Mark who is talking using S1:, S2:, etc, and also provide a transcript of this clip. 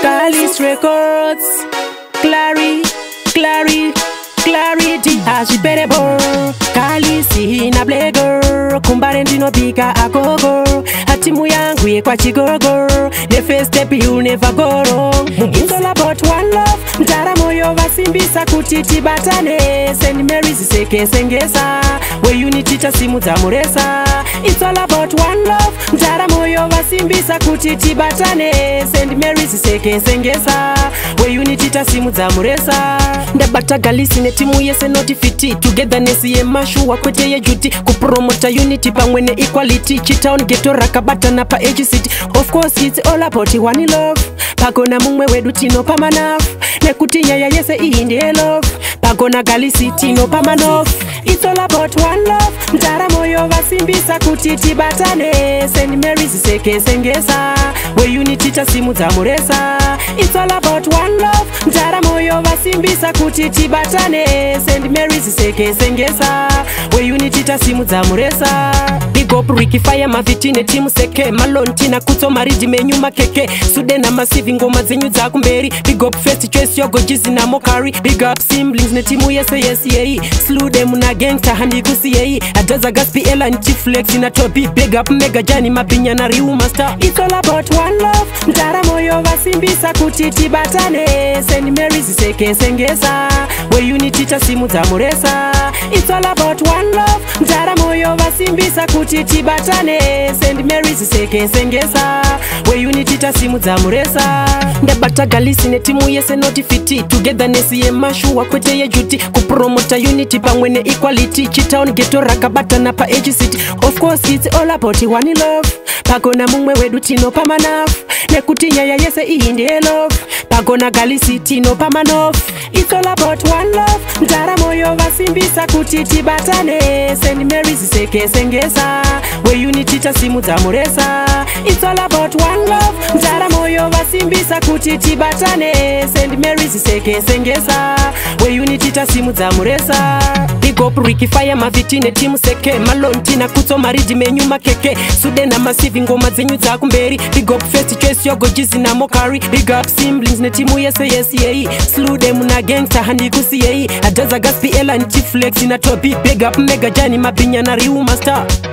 S1: Stylist Records Clary, Clary, Clary Diazibedebo Kalisi na blego Kumbare ndinopika akogo Hatimu yangu ye kwa chigogo The first step you never go wrong It's all about one love Mtara moyo vasimbisa kutiti batane St. Mary's seke sengesa We unity chasimu zamuresa It's all about one love Mtara moyo ndinovasimbisa kuti tibatane st marys sekesengesa weuniti tasimu dzamuresa ndabata galisi netimu yesenotifiti togethernes yemashuwa kwete yejuti kupromota unity pamwe neequality chitown geto rakabatana pahct of course its all about one love pagona mumwe wedu tinopamanaf nekuti nyaya yese iyi ndeyelove pagona galisi tinopamanof its all kuvimbisa kuti tibatane st marys sekesengesa weunititha simu dzamuresa its all about one love ndara moyo vasimbisa kuti tibatane st marys sekesengesa weunititha simu dzamuresa gobrikifaya mavitine timu seke malontina kutso maridi menyuma keke sude na masivi ngoma dzenyu dzakumberi bigop fest choice yogojizi na mokari bigup simblings netimu yese yes yei slude muna gangsta handikusi yei adaza gaspi elin chiflex na topi bigup megajani mabinya na riu master It's all about one love, kuvimbisa kuti tibatane st mary zisekesengesa weunitica simu dzamuresa itsalabout one love mutara moyo vasimbisa kuti tibatane st mary zisekesengesa weunitica simu dzamuresa ndabata galisi netimu yesenotifiti togethenes yemashuwa kwete yejuti kupromota unity pamwe neequality chitown getorakabatana pahct of course its all about one love pagona mumwe wedu tinopa manafu nekuti nyaya yese iyi ndeyelovu pagona galisi tinopa manofu isolabot one love ntaramoyo vasimbisa kuti tibatane st marys sekesengesa weunititasimudza muresa isolabot one love tinokwanisa kuti tibatane st marys sekesengesa weuniti tasimu dzamuresa bigopurikifaya mavhiti netimu seke malon tina kutso maridhi menyu makeke sude namasivi ngoma dzenyu dzakumberi bigop first choice yogojizi namokari bigup simblings netimu yese yese yei slude muna gangster handikusi yei adazagaspi elan tiflex natobi bigup megajani mabhinya nariu master